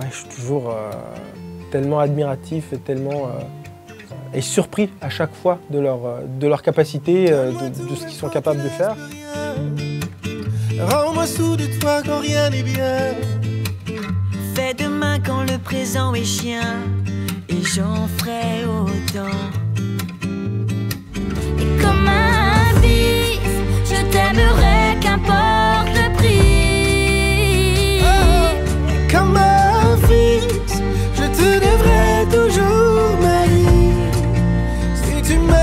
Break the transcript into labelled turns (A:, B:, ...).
A: ouais, je suis toujours euh, tellement admiratif et tellement euh, et surpris à chaque fois de leur, euh, de leur capacité, euh, de, de ce qu'ils sont capables de faire.
B: Rends-moi sous de toi quand rien n'est bien.
C: Fais demain quand le présent est chien. Et j'en ferai tu